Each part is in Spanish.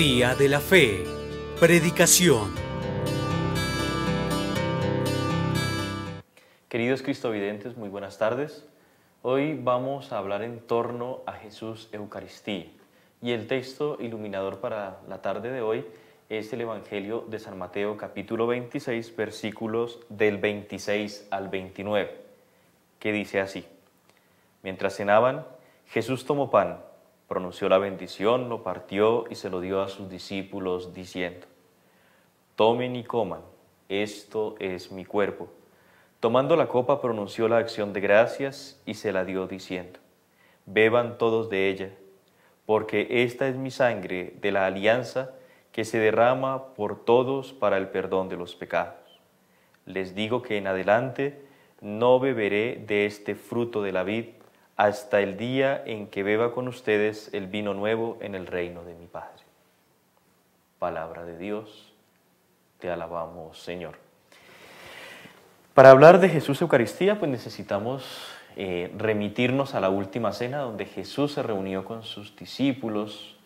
Día de la Fe. Predicación. Queridos cristovidentes, muy buenas tardes. Hoy vamos a hablar en torno a Jesús Eucaristía. Y el texto iluminador para la tarde de hoy es el Evangelio de San Mateo capítulo 26 versículos del 26 al 29, que dice así. Mientras cenaban, Jesús tomó pan, pronunció la bendición, lo partió y se lo dio a sus discípulos diciendo, Tomen y coman, esto es mi cuerpo. Tomando la copa pronunció la acción de gracias y se la dio diciendo, Beban todos de ella, porque esta es mi sangre de la alianza que se derrama por todos para el perdón de los pecados. Les digo que en adelante no beberé de este fruto de la vid hasta el día en que beba con ustedes el vino nuevo en el reino de mi Padre. Palabra de Dios, te alabamos Señor. Para hablar de Jesús Eucaristía, pues necesitamos eh, remitirnos a la última cena donde Jesús se reunió con sus discípulos,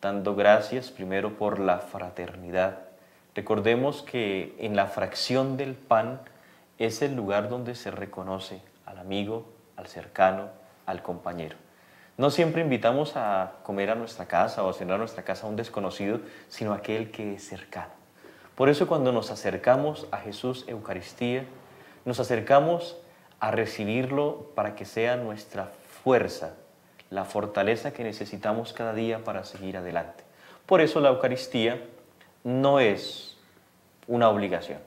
dando gracias primero por la fraternidad. Recordemos que en la fracción del pan es el lugar donde se reconoce al amigo, al cercano, al compañero. No siempre invitamos a comer a nuestra casa o a cenar a nuestra casa a un desconocido, sino a aquel que es cercano. Por eso cuando nos acercamos a Jesús Eucaristía, nos acercamos a recibirlo para que sea nuestra fuerza, la fortaleza que necesitamos cada día para seguir adelante. Por eso la Eucaristía no es una obligación.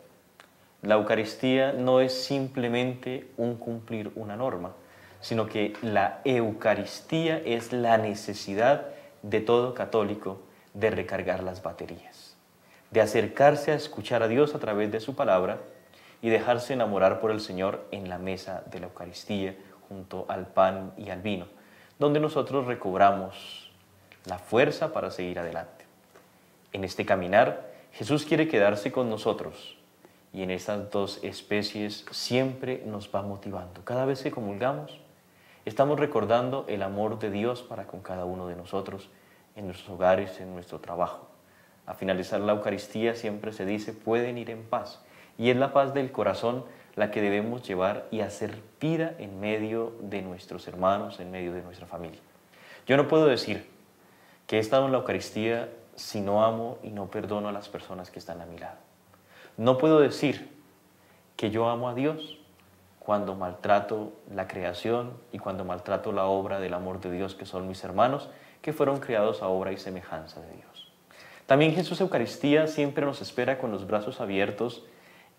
La Eucaristía no es simplemente un cumplir una norma, sino que la Eucaristía es la necesidad de todo católico de recargar las baterías, de acercarse a escuchar a Dios a través de su palabra y dejarse enamorar por el Señor en la mesa de la Eucaristía junto al pan y al vino, donde nosotros recobramos la fuerza para seguir adelante. En este caminar, Jesús quiere quedarse con nosotros y en estas dos especies siempre nos va motivando. Cada vez que comulgamos, Estamos recordando el amor de Dios para con cada uno de nosotros en nuestros hogares, en nuestro trabajo. A finalizar la Eucaristía siempre se dice, pueden ir en paz. Y es la paz del corazón la que debemos llevar y hacer vida en medio de nuestros hermanos, en medio de nuestra familia. Yo no puedo decir que he estado en la Eucaristía si no amo y no perdono a las personas que están a mi lado. No puedo decir que yo amo a Dios cuando maltrato la creación y cuando maltrato la obra del amor de Dios que son mis hermanos, que fueron creados a obra y semejanza de Dios. También Jesús Eucaristía siempre nos espera con los brazos abiertos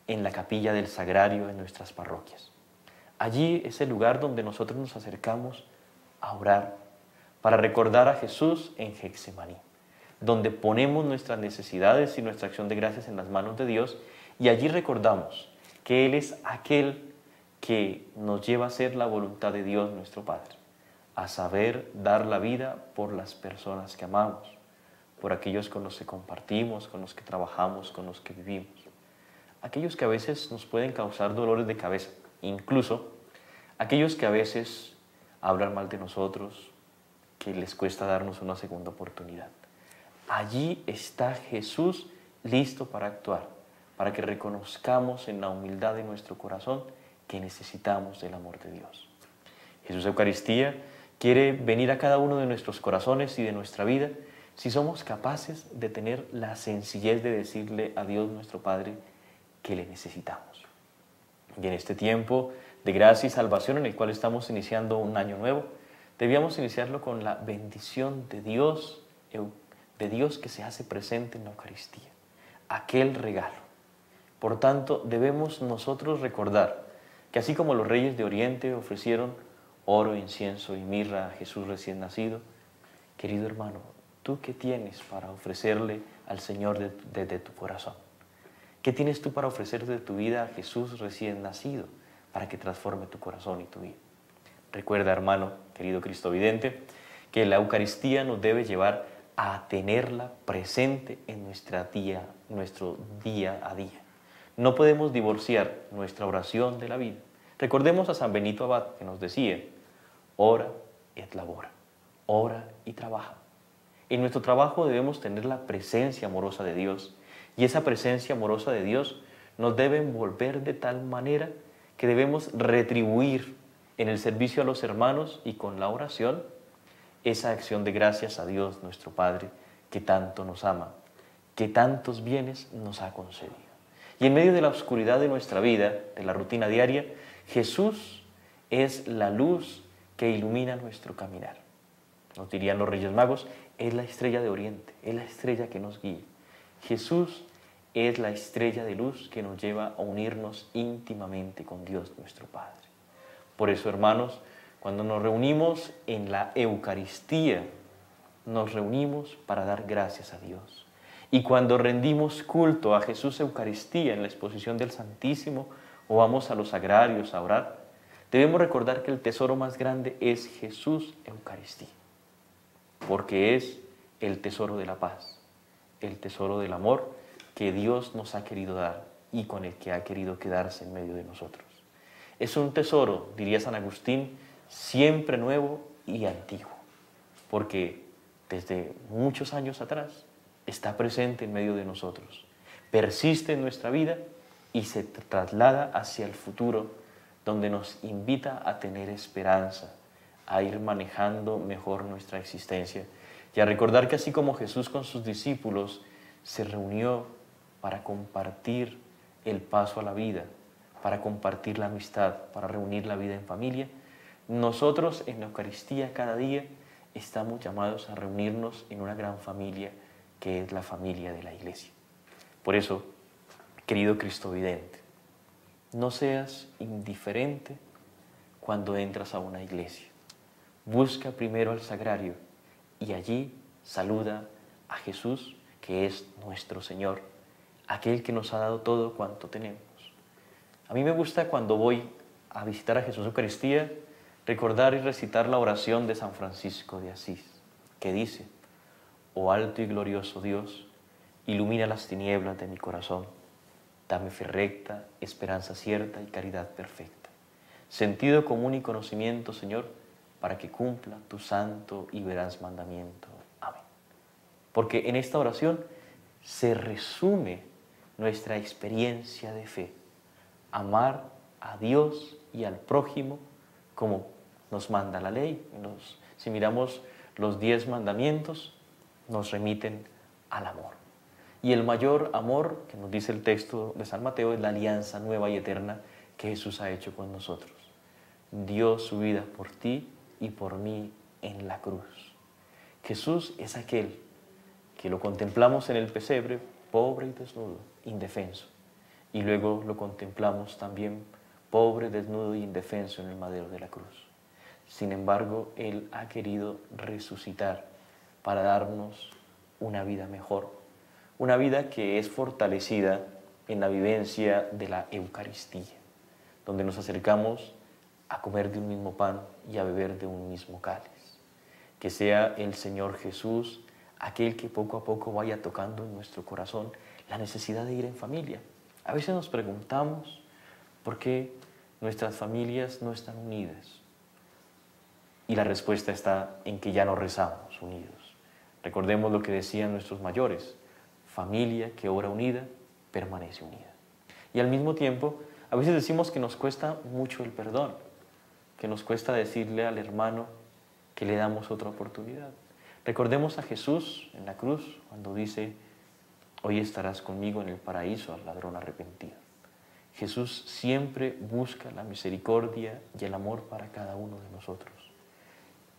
en la capilla del sagrario en nuestras parroquias. Allí es el lugar donde nosotros nos acercamos a orar para recordar a Jesús en Hexemaní, donde ponemos nuestras necesidades y nuestra acción de gracias en las manos de Dios y allí recordamos que Él es aquel que nos lleva a ser la voluntad de Dios nuestro Padre, a saber dar la vida por las personas que amamos, por aquellos con los que compartimos, con los que trabajamos, con los que vivimos, aquellos que a veces nos pueden causar dolores de cabeza, incluso aquellos que a veces hablan mal de nosotros, que les cuesta darnos una segunda oportunidad. Allí está Jesús listo para actuar, para que reconozcamos en la humildad de nuestro corazón que necesitamos del amor de Dios. Jesús Eucaristía quiere venir a cada uno de nuestros corazones y de nuestra vida si somos capaces de tener la sencillez de decirle a Dios nuestro Padre que le necesitamos. Y en este tiempo de gracia y salvación en el cual estamos iniciando un año nuevo, debíamos iniciarlo con la bendición de Dios, de Dios que se hace presente en la Eucaristía, aquel regalo. Por tanto, debemos nosotros recordar que así como los reyes de Oriente ofrecieron oro, incienso y mirra a Jesús recién nacido, querido hermano, ¿tú qué tienes para ofrecerle al Señor desde tu corazón? ¿Qué tienes tú para ofrecer de tu vida a Jesús recién nacido para que transforme tu corazón y tu vida? Recuerda, hermano, querido Cristo vidente, que la Eucaristía nos debe llevar a tenerla presente en nuestra día, nuestro día a día. No podemos divorciar nuestra oración de la vida. Recordemos a San Benito Abad que nos decía, ora et labora, ora y trabaja. En nuestro trabajo debemos tener la presencia amorosa de Dios y esa presencia amorosa de Dios nos debe envolver de tal manera que debemos retribuir en el servicio a los hermanos y con la oración esa acción de gracias a Dios nuestro Padre que tanto nos ama, que tantos bienes nos ha concedido. Y en medio de la oscuridad de nuestra vida, de la rutina diaria, Jesús es la luz que ilumina nuestro caminar. Nos dirían los Reyes Magos, es la estrella de Oriente, es la estrella que nos guía. Jesús es la estrella de luz que nos lleva a unirnos íntimamente con Dios nuestro Padre. Por eso, hermanos, cuando nos reunimos en la Eucaristía, nos reunimos para dar gracias a Dios. Y cuando rendimos culto a Jesús Eucaristía en la exposición del Santísimo o vamos a los agrarios a orar, debemos recordar que el tesoro más grande es Jesús Eucaristía, porque es el tesoro de la paz, el tesoro del amor que Dios nos ha querido dar y con el que ha querido quedarse en medio de nosotros. Es un tesoro, diría San Agustín, siempre nuevo y antiguo, porque desde muchos años atrás está presente en medio de nosotros, persiste en nuestra vida y se traslada hacia el futuro, donde nos invita a tener esperanza, a ir manejando mejor nuestra existencia. Y a recordar que así como Jesús con sus discípulos se reunió para compartir el paso a la vida, para compartir la amistad, para reunir la vida en familia, nosotros en la Eucaristía cada día estamos llamados a reunirnos en una gran familia que es la familia de la Iglesia. Por eso, querido Cristo vidente, no seas indiferente cuando entras a una iglesia. Busca primero al sagrario y allí saluda a Jesús, que es nuestro Señor aquel que nos ha dado todo cuanto tenemos. A mí me gusta cuando voy a visitar a Jesús Eucaristía, recordar y recitar la oración de San Francisco de Asís, que dice, Oh alto y glorioso Dios, ilumina las tinieblas de mi corazón, dame fe recta, esperanza cierta y caridad perfecta, sentido común y conocimiento, Señor, para que cumpla tu santo y veraz mandamiento. Amén. Porque en esta oración se resume nuestra experiencia de fe. Amar a Dios y al prójimo como nos manda la ley. si miramos los diez mandamientos, nos remiten al amor. Y el mayor amor, que nos dice el texto de San Mateo, es la alianza nueva y eterna que Jesús ha hecho con nosotros. Dio su vida por ti y por mí en la cruz. Jesús es aquel que lo contemplamos en el pesebre, pobre y desnudo, indefenso. Y luego lo contemplamos también pobre, desnudo y indefenso en el madero de la cruz. Sin embargo, Él ha querido resucitar para darnos una vida mejor, una vida que es fortalecida en la vivencia de la Eucaristía, donde nos acercamos a comer de un mismo pan y a beber de un mismo cáliz. Que sea el Señor Jesús aquel que poco a poco vaya tocando en nuestro corazón la necesidad de ir en familia. A veces nos preguntamos por qué nuestras familias no están unidas. Y la respuesta está en que ya no rezamos unidos. Recordemos lo que decían nuestros mayores, familia que ora unida, permanece unida. Y al mismo tiempo, a veces decimos que nos cuesta mucho el perdón, que nos cuesta decirle al hermano que le damos otra oportunidad. Recordemos a Jesús en la cruz cuando dice, hoy estarás conmigo en el paraíso al ladrón arrepentido. Jesús siempre busca la misericordia y el amor para cada uno de nosotros.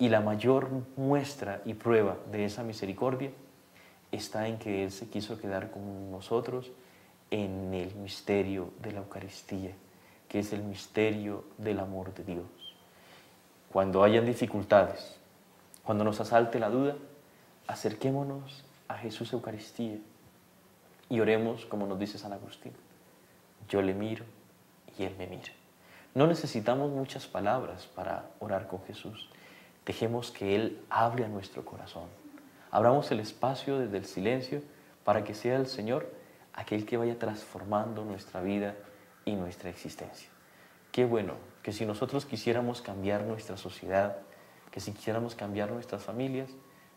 Y la mayor muestra y prueba de esa misericordia está en que Él se quiso quedar con nosotros en el misterio de la Eucaristía, que es el misterio del amor de Dios. Cuando hayan dificultades, cuando nos asalte la duda, acerquémonos a Jesús Eucaristía y oremos como nos dice San Agustín. Yo le miro y Él me mira. No necesitamos muchas palabras para orar con Jesús. Dejemos que Él hable a nuestro corazón. Abramos el espacio desde el silencio para que sea el Señor aquel que vaya transformando nuestra vida y nuestra existencia. Qué bueno que si nosotros quisiéramos cambiar nuestra sociedad, que si quisiéramos cambiar nuestras familias,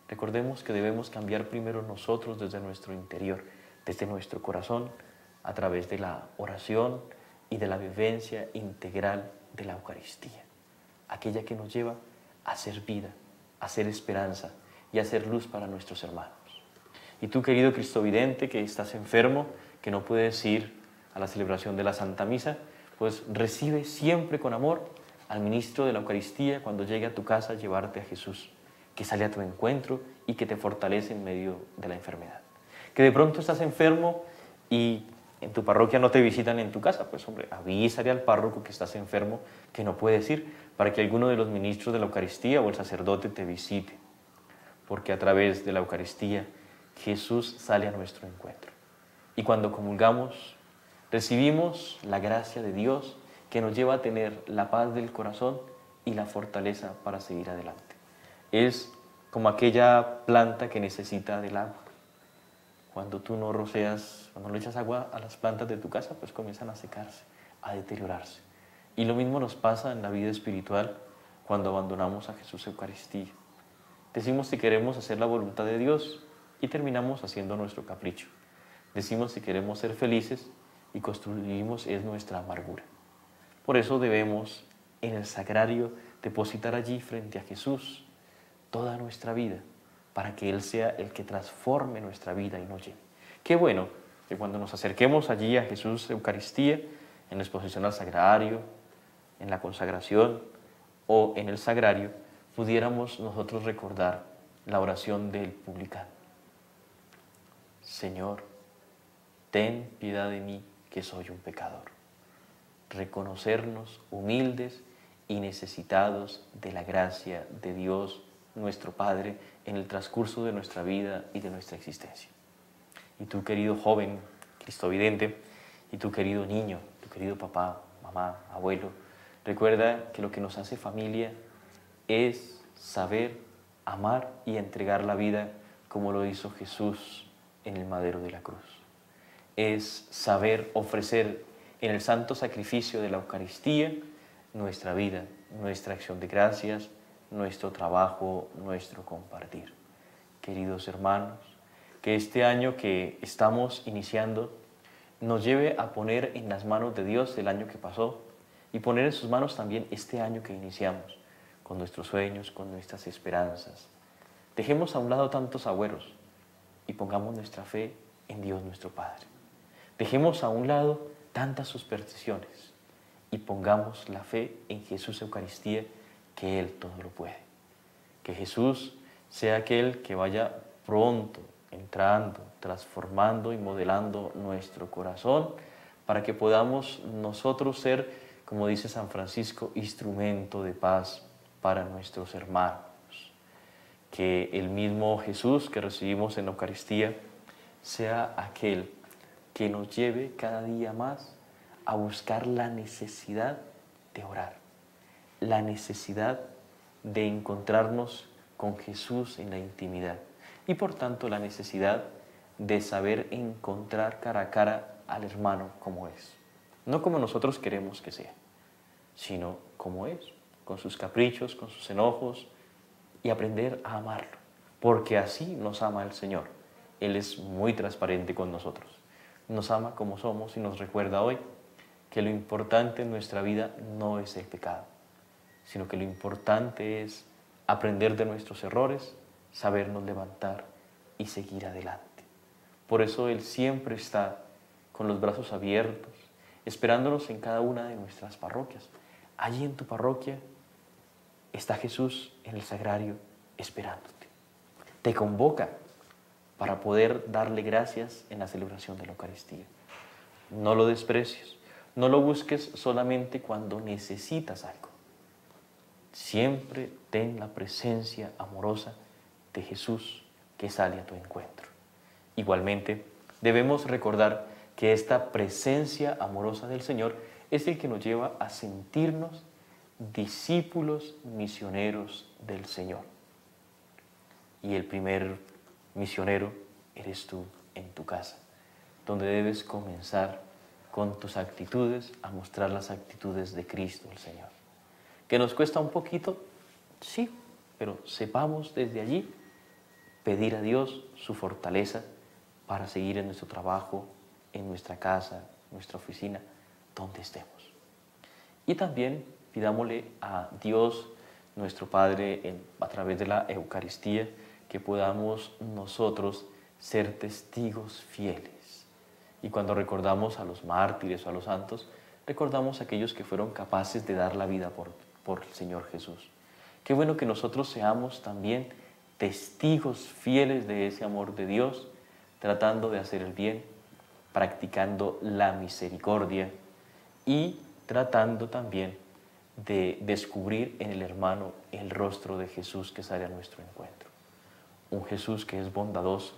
Recordemos que debemos cambiar primero nosotros desde nuestro interior, desde nuestro corazón, a través de la oración y de la vivencia integral de la Eucaristía, aquella que nos lleva a ser vida, a ser esperanza y a ser luz para nuestros hermanos. Y tú, querido Cristovidente, que estás enfermo, que no puedes ir a la celebración de la Santa Misa, pues recibe siempre con amor al ministro de la Eucaristía cuando llegue a tu casa a llevarte a Jesús, que sale a tu encuentro y que te fortalece en medio de la enfermedad. Que de pronto estás enfermo y en tu parroquia no te visitan en tu casa, pues hombre, avísale al párroco que estás enfermo, que no puedes ir, para que alguno de los ministros de la Eucaristía o el sacerdote te visite. Porque a través de la Eucaristía Jesús sale a nuestro encuentro. Y cuando comulgamos, recibimos la gracia de Dios que nos lleva a tener la paz del corazón y la fortaleza para seguir adelante. Es como aquella planta que necesita del agua. Cuando tú no roceas, cuando no echas agua a las plantas de tu casa, pues comienzan a secarse, a deteriorarse. Y lo mismo nos pasa en la vida espiritual cuando abandonamos a Jesús Eucaristía. Decimos si queremos hacer la voluntad de Dios y terminamos haciendo nuestro capricho. Decimos si queremos ser felices y construimos es nuestra amargura. Por eso debemos en el sagrario depositar allí frente a Jesús toda nuestra vida para que Él sea el que transforme nuestra vida y nos llene. Qué bueno que cuando nos acerquemos allí a Jesús Eucaristía, en la exposición al sagrario, en la consagración o en el sagrario, pudiéramos nosotros recordar la oración del publicano. Señor, ten piedad de mí que soy un pecador. Reconocernos humildes y necesitados de la gracia de Dios nuestro Padre en el transcurso de nuestra vida y de nuestra existencia. Y tú, querido joven cristovidente, y tú, querido niño, tu querido papá, mamá, abuelo, recuerda que lo que nos hace familia es saber amar y entregar la vida como lo hizo Jesús en el madero de la cruz. Es saber ofrecer en el santo sacrificio de la Eucaristía nuestra vida, nuestra acción de gracias, nuestro trabajo, nuestro compartir. Queridos hermanos, que este año que estamos iniciando nos lleve a poner en las manos de Dios el año que pasó y poner en sus manos también este año que iniciamos, con nuestros sueños, con nuestras esperanzas. Dejemos a un lado tantos agüeros y pongamos nuestra fe en Dios nuestro Padre. Dejemos a un lado tantas supersticiones y pongamos la fe en Jesús Eucaristía que Él todo lo puede. Que Jesús sea aquel que vaya pronto entrando, transformando y modelando nuestro corazón para que podamos nosotros ser, como dice San Francisco, instrumento de paz para nuestros hermanos. Que el mismo Jesús que recibimos en la Eucaristía sea aquel que nos lleve cada día más a buscar la necesidad de orar la necesidad de encontrarnos con Jesús en la intimidad y por tanto la necesidad de saber encontrar cara a cara al hermano como es. No como nosotros queremos que sea, sino como es, con sus caprichos, con sus enojos y aprender a amarlo, porque así nos ama el Señor. Él es muy transparente con nosotros. Nos ama como somos y nos recuerda hoy que lo importante en nuestra vida no es el pecado, sino que lo importante es aprender de nuestros errores, sabernos levantar y seguir adelante. Por eso Él siempre está con los brazos abiertos, esperándonos en cada una de nuestras parroquias. Allí en tu parroquia está Jesús en el sagrario esperándote. Te convoca para poder darle gracias en la celebración de la Eucaristía. No lo desprecies, no lo busques solamente cuando necesitas algo. Siempre ten la presencia amorosa de Jesús que sale a tu encuentro. Igualmente, debemos recordar que esta presencia amorosa del Señor es el que nos lleva a sentirnos discípulos misioneros del Señor. Y el primer misionero eres tú en tu casa, donde debes comenzar con tus actitudes a mostrar las actitudes de Cristo el Señor. ¿Que nos cuesta un poquito? Sí, pero sepamos desde allí pedir a Dios su fortaleza para seguir en nuestro trabajo, en nuestra casa, nuestra oficina, donde estemos. Y también pidámosle a Dios, nuestro Padre, a través de la Eucaristía, que podamos nosotros ser testigos fieles. Y cuando recordamos a los mártires o a los santos, recordamos a aquellos que fueron capaces de dar la vida por, por el Señor Jesús. Qué bueno que nosotros seamos también testigos fieles de ese amor de Dios, tratando de hacer el bien, practicando la misericordia y tratando también de descubrir en el hermano el rostro de Jesús que sale a nuestro encuentro. Un Jesús que es bondadoso,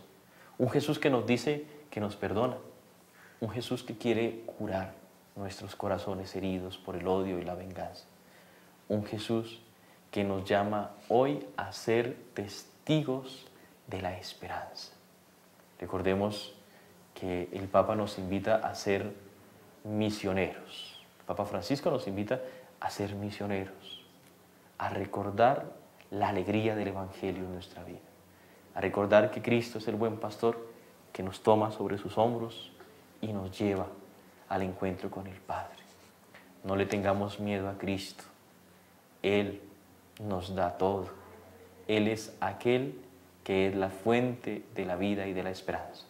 un Jesús que nos dice que nos perdona, un Jesús que quiere curar nuestros corazones heridos por el odio y la venganza. Un Jesús que nos llama hoy a ser testigos de la esperanza. Recordemos que el Papa nos invita a ser misioneros. El Papa Francisco nos invita a ser misioneros, a recordar la alegría del Evangelio en nuestra vida, a recordar que Cristo es el buen pastor que nos toma sobre sus hombros y nos lleva al encuentro con el Padre. No le tengamos miedo a Cristo. Él nos da todo. Él es aquel que es la fuente de la vida y de la esperanza.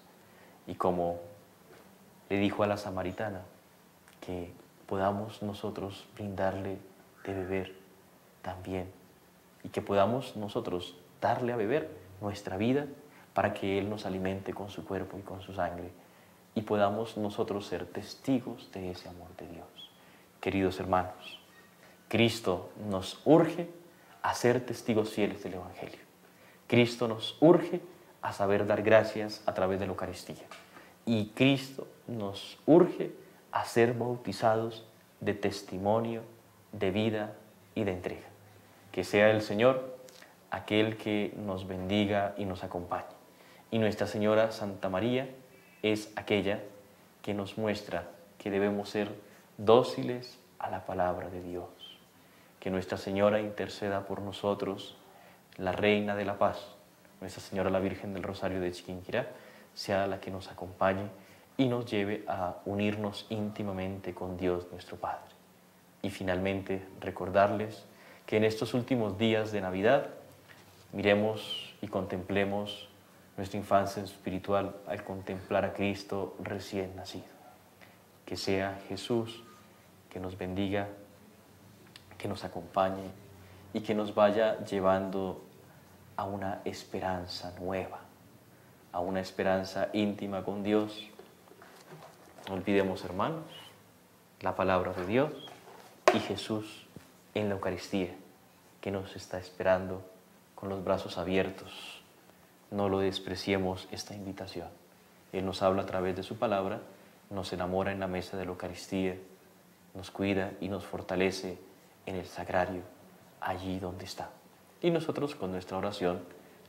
Y como le dijo a la samaritana, que podamos nosotros brindarle de beber también y que podamos nosotros darle a beber nuestra vida para que Él nos alimente con su cuerpo y con su sangre y podamos nosotros ser testigos de ese amor de Dios. Queridos hermanos, Cristo nos urge a ser testigos fieles del Evangelio. Cristo nos urge a saber dar gracias a través de la Eucaristía. Y Cristo nos urge a ser bautizados de testimonio, de vida y de entrega. Que sea el Señor aquel que nos bendiga y nos acompañe. Y Nuestra Señora Santa María, es aquella que nos muestra que debemos ser dóciles a la palabra de Dios. Que Nuestra Señora interceda por nosotros, la Reina de la Paz, Nuestra Señora la Virgen del Rosario de Chiquinquirá, sea la que nos acompañe y nos lleve a unirnos íntimamente con Dios nuestro Padre. Y finalmente recordarles que en estos últimos días de Navidad miremos y contemplemos nuestra infancia espiritual al contemplar a Cristo recién nacido. Que sea Jesús que nos bendiga, que nos acompañe y que nos vaya llevando a una esperanza nueva, a una esperanza íntima con Dios. No olvidemos, hermanos, la palabra de Dios y Jesús en la Eucaristía, que nos está esperando con los brazos abiertos no lo despreciemos esta invitación. Él nos habla a través de su palabra, nos enamora en la mesa de la Eucaristía, nos cuida y nos fortalece en el sagrario, allí donde está. Y nosotros con nuestra oración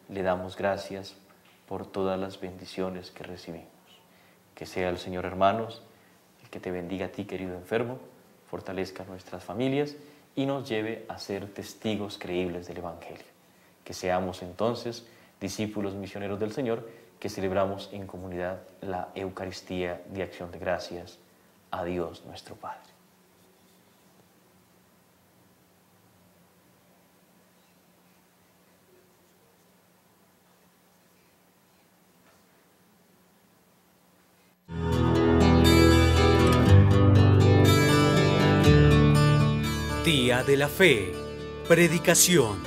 le damos gracias por todas las bendiciones que recibimos. Que sea el Señor hermanos, el que te bendiga a ti querido enfermo, fortalezca nuestras familias y nos lleve a ser testigos creíbles del Evangelio. Que seamos entonces discípulos misioneros del Señor, que celebramos en comunidad la Eucaristía de acción de gracias a Dios nuestro Padre. De la Fe. Predicación